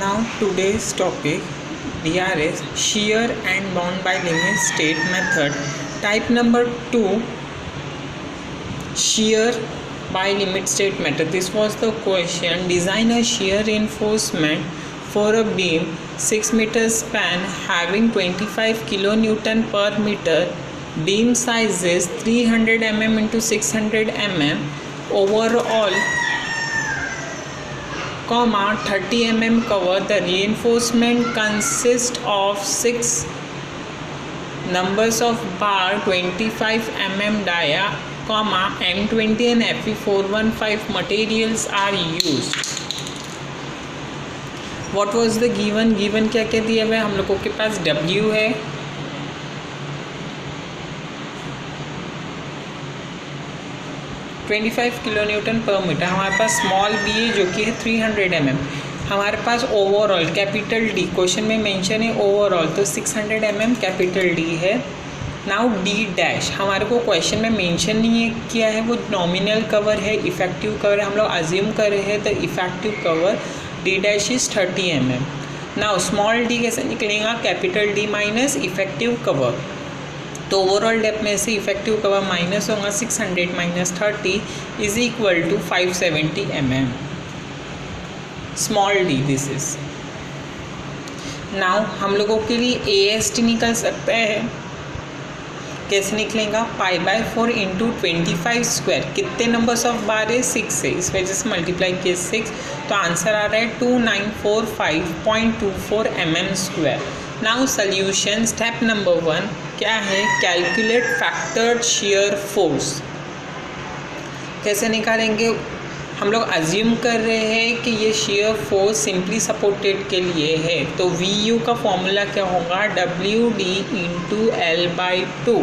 Now today's topic DRS shear and bound by limit state method. Type number 2 shear by limit state method. This was the question. Design a shear reinforcement for a beam 6 meter span having 25 kilonewton per meter beam size is 300 mm into 600 mm overall 30 mm cover the reinforcement consists of 6 numbers of bar 25 mm dia comma m20 and fe415 materials are used what was the given given क्या क्या दिया हुआ है हम लोगों के पास w है twenty five kilo newton per metre हमारे पास स्मॉल बी है जो कि है थ्री हंड्रेड एम एम हमारे पास ओवरऑल कैपिटल डी क्वेश्चन में मेंशन है ओवरऑल तो six hundred M M capital D है. नाउ डी डैश हमारे को क्वेश्चन में मेंशन नहीं है किया है, वो नॉमिनल कवर है इफ़ेक्टिव कवर हम लोग अज्यूम कर रहे हैं तो effective cover D dash is thirty M M now small D कैसे निकलेगा? Capital D minus effective cover तो ओवरऑल डेप में से इफ़ेक्टिव कवर माइनस होगा six hundred minus thirty is equal to five seventy M M small D this is now हम लोगों के लिए ए एस टी निकल सकता है। कैसे निकलेगा? Pi by four into twenty five square कितने नंबर्स ऑफ़ बार है? सिक्स है। इस वजह से मल्टीप्लाई किए सिक्स तो आंसर आ रहा है two nine four five point two four M M square now solution step number one क्या है? कैलकुलेट फैक्टर्ड शेयर फोर्स कैसे निकालेंगे? हम लोग अज्यूम कर रहे हैं कि ये शेयर फोर्स सिंपली सपोर्टेड के लिए है। तो वी यू का फॉर्मूला क्या होगा? W D into L by two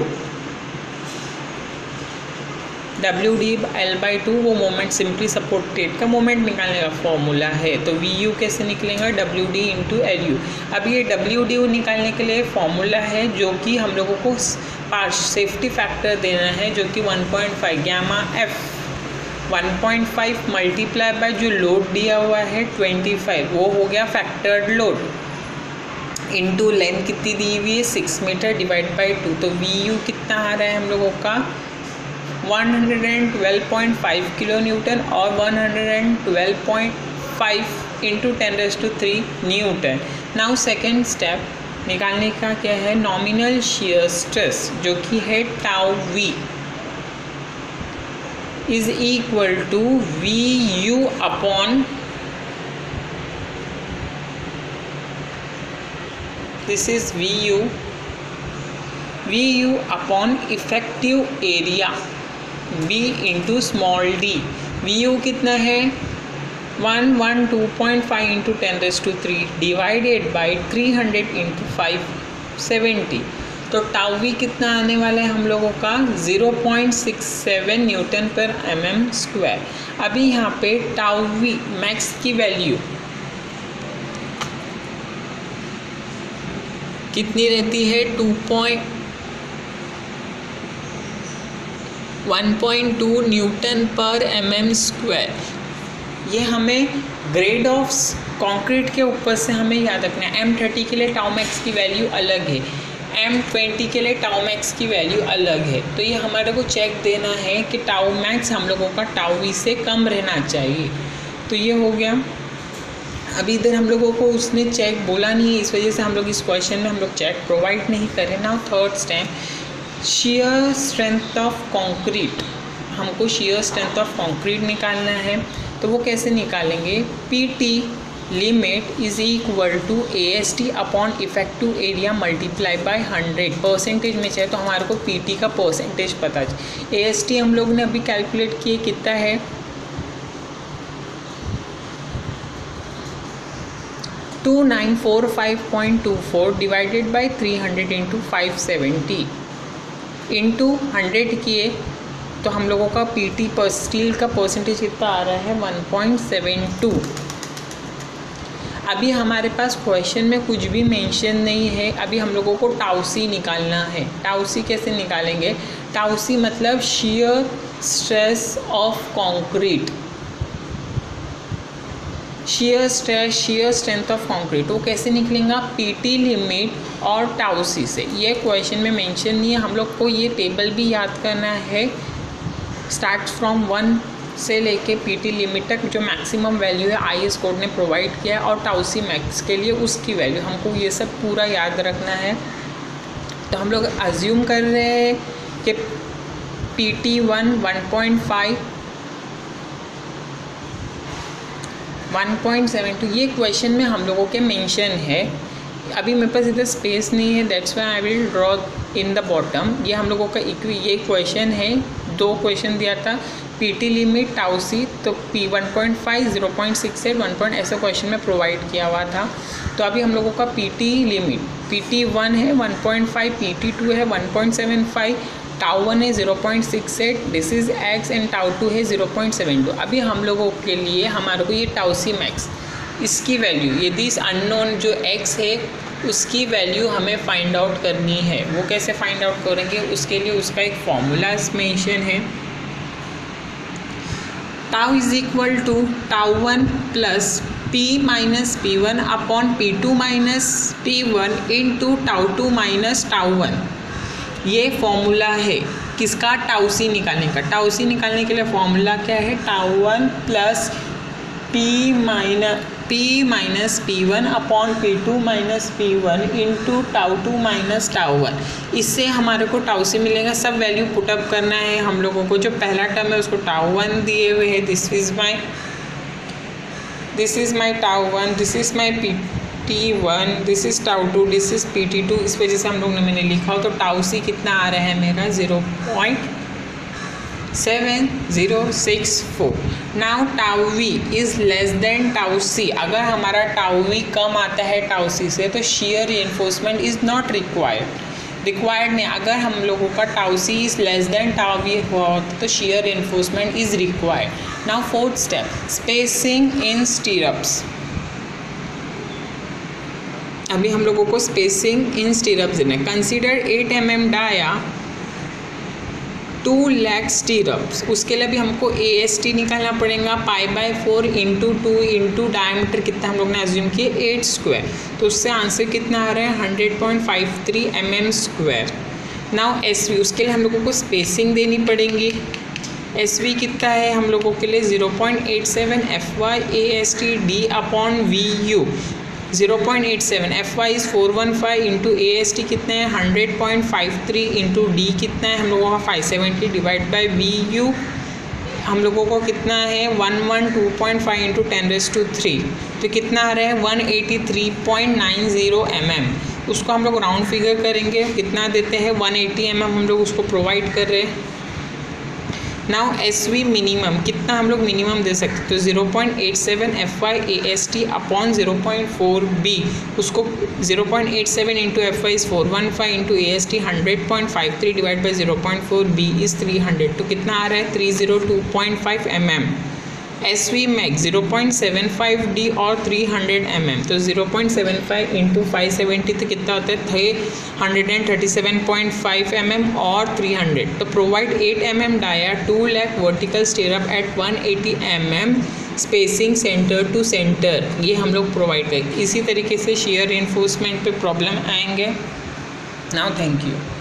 W D L by two वो मोमेंट सिंपली सपोर्टेड का मोमेंट निकालने का फॉर्मूला है। तो वी यू कैसे निकलेगा? W D into L U अब ये डब्ल्यू डी यू निकालने के लिए फॉर्मूला है जो कि हम लोगों को सेफ्टी फैक्टर देना है, जो कि 1.5 गैमा एफ़ 1.5 मल्टीप्लाई बाय जो लोड दिया हुआ है 25 वो हो गया फैक्टर्ड लोड इनटू लेंथ कितनी दी हुई है? Six metre divide by two तो वी यू कितना आ रहा है हम लोगों का? 112.5 किलो न्यूटन और 112.5 into ten raise to three newton now second step निकालने का क्या है? नॉमिनल शेयर स्ट्रेस जो कि है tau V is equal to vu upon this is vu vu upon effective area. B small D V U कितना है? One one two point five into ten raise to three divided by three hundred into five seventy तो tau V कितना आने वाला है हम लोगों का? 0.67 Newton per M M square अभी यहाँ पे टावी मैक्स की वैल्यू कितनी रहती है? Two point one point two newton per M M square ये हमें ग्रेड ऑफ़ कंक्रीट के ऊपर से हमें याद रखना है। एम थर्टी के लिए टाउ मैक्स की वैल्यू अलग है। एम ट्वेंटी के लिए टाउ मैक्स की वैल्यू अलग है। तो ये हमारे को चेक देना है कि टाउ मैक्स हम लोगों का टाउ वी से कम रहना चाहिए। तो ये हो गया। अभी इधर हम लोगों को उसने चेक बोला नहीं है। इस वजह से हम लोग इस क्वेश्चन में हम लोग चेक प्रोवाइड नहीं करें। ना third step shear strength of concrete हमको शेयर स्ट्रेंथ ऑफ़ कॉन्क्रीट निकालना है तो वो कैसे निकालेंगे? P T limit is equal to A S T upon effective area multiply by hundred percentage में चाहे तो हमारे को पी टी का परसेंटेज पता चाहिए ए एस टी हम लोग ने अभी कैलकुलेट किए कितना है? Two nine four five point two four divided by three hundred into five seventy into hundred किए तो हम लोगों का पी टी पर स्टील का परसेंटेज कितना आ रहा है? वन पॉइंट सेवन टू अभी हमारे पास क्वेश्चन में कुछ भी मेंशन नहीं है। अभी हम लोगों को टाउसी निकालना है। टाउसी कैसे निकालेंगे? टाउसी मतलब shear stress of concrete shear stress shear strength of concrete वो कैसे निकलेगा पीटी लिमिट और टाउसी से। ये क्वेश्चन में मेंशन नहीं है। हम लोग को ये टेबल भी याद करना है। स्टार्ट फ्रॉम वन से लेके पीटी लिमिट तक, जो मैक्सिमम वैल्यू है आई एस कोड ने प्रोवाइड किया है, और टाउसी मैक्स के लिए उसकी वैल्यू हमको ये सब पूरा याद रखना है। तो हम लोग अज्यूम कर रहे हैं कि P T one one point five one point seven two ये क्वेश्चन में हम लोगों के मेंशन है। अभी मेरे पास इधर स्पेस नहीं है that's why I will draw in the bottom ये हम लोगों का इक्वी ये क्वेश्चन है, दो क्वेश्चन दिया था। पीटी लिमिट टाउसी तो P one point five zero point six eight one point ऐसा क्वेश्चन में प्रोवाइड किया हुआ था। तो अभी हम लोगों का पीटी लिमिट पीटी वन है one point five PT two है one point seven five tau one है zero point six eight this is X and tau two है ज़ीरो पॉइंट सेवन टू। अभी हम लोगों के लिए हमारे को ये टाउसी मैक्स इसकी वैल्यू यदि इस अननोन जो एक्स है, उसकी वैल्यू हमें फाइंड आउट करनी है। वो कैसे फाइंड आउट करेंगे? उसके लिए उसका एक फॉर्मूला मेंशन है। Tau is equal to tau one plus P minus P one upon P two minus P one in two tau two minus tau one. ये फॉर्मूला है। किसका? टाउसी निकालने का। टाउसी निकालने के लिए फॉर्मूला क्या है? Tau one plus P minus P minus P one upon P two minus P one into tau two minus tau one. इससे हमारे को टाउ से मिलेगा। सब वैल्यू पुटअप करना है हम लोगों को। जो पहला टर्म है उसको टाउ वन दिए हुए है। This is my this is my tau one. This is my P T one this is tau two this is P T two इस वजह से हम लोग ने मैंने लिखा हो तो टाउ सी कितना आ रहा है मेरा? Zero point seven zero six four now tau V is less than tau C अगर हमारा टाउ वी कम आता है टाउ सी से तो shear reinforcement is not required required नहीं, अगर हम लोगों का tau C is less than tau V हुआ तो shear reinforcement is required now fourth step spacing in stirrups अभी हम लोगों को स्पेसिंग इन स्टीरप्स देना consider eight M M dia two leg stirrups उसके लिए भी हमको ए एस टी निकालना पड़ेगा। Pi by four into two into diameter कितना हम लोग ने एज्यूम किए एट स्क्वायर तो उससे आंसर कितना आ रहा है? Hundred point five three M M square now S V उसके लिए हम लोगों को स्पेसिंग देनी पड़ेगी। एस वी कितना है हम लोगों के लिए? Zero point eight seven F Y A S T D upon V U zero point eight seven. F Y is four one five into A S T कितने हैं? Hundred point five three into D कितना है? हम लोगों का five seventy divide by V U हम लोगों को कितना है? One one two point five into ten raise to three तो कितना आ रहा है? One eighty three point nine zero M M उसको हम लोग राउंड फिगर करेंगे। कितना देते हैं? वन एटी एम एम हम लोग उसको प्रोवाइड कर रहे हैं। नाउ एस वी मिनिमम कितना हम लोग मिनिमम दे सकते तो zero point eight seven F Y A S T upon zero point four B उसको zero point eight seven into F Y is four one five into A S T hundred point five three divide by zero point four B is three hundred तो कितना आ रहा है? Three zero two point five M M S V max zero point seven five D और three hundred M M तो zero point seven five into five seventy तो कितना होता है? थे hundred and thirty seven point five M M और three hundred तो provide eight M M dia two leg vertical stirrup at one eighty M M spacing centre to centre ये हम लोग प्रोवाइड करें इसी तरीके से शेयर इन्फोर्समेंट पे प्रॉब्लम आएँगे। Now thank you